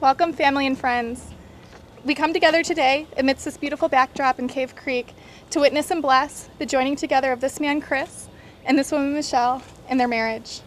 Welcome, family and friends. We come together today amidst this beautiful backdrop in Cave Creek to witness and bless the joining together of this man, Chris, and this woman, Michelle, in their marriage.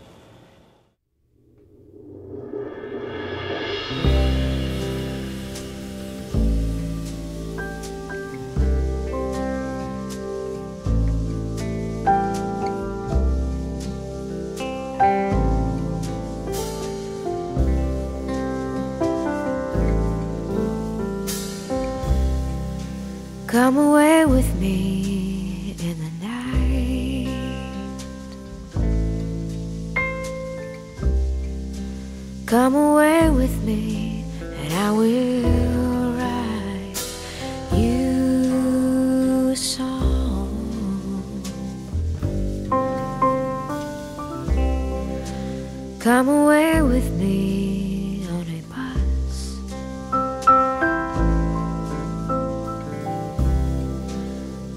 Come away with me in the night. Come away with me, and I will write you a song. Come away with me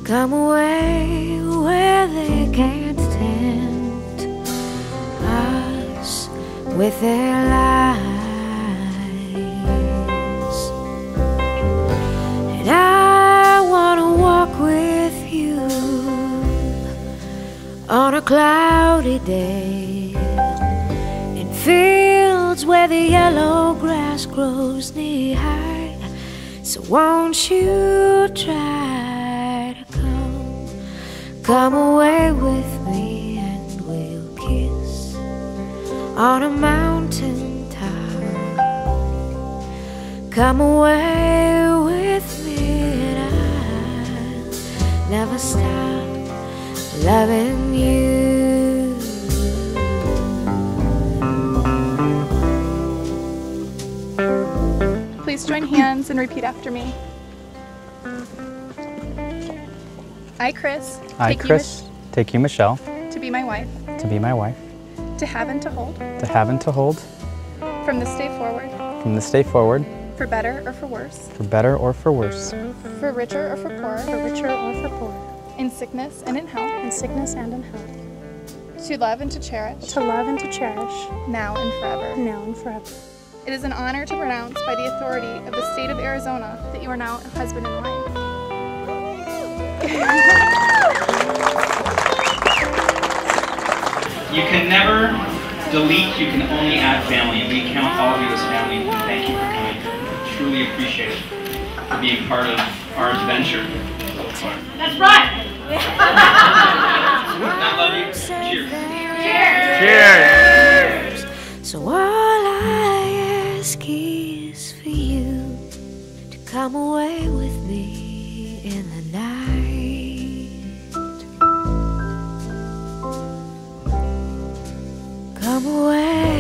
Come away where they can't tempt us with their lies. And I want to walk with you on a cloudy day in fields where the yellow grass grows knee high. So won't you try come away with me and we'll kiss on a mountain top. Come away with me and I'll never stop loving you. Please join hands and repeat after me. I, Chris, I, take you, Chris, take you, Michelle, to be my wife, to be my wife, to have and to hold, to have and to hold. From this day forward, from this day forward, for better or for worse, for better or for worse, for richer or for poorer, for richer or for poorer. in sickness and in health, in sickness and in health, to love and to cherish, to love and to cherish, now and forever. now and forever. It is an honor to pronounce by the authority of the state of Arizona that you are now husband and wife. You can never delete, you can only add family. We count all of you as family. And thank you for coming. Truly appreciate it for being part of our adventure. That's right. I love you. Cheers. Cheers. So all I ask is for you to come away with me in the night. Somewhere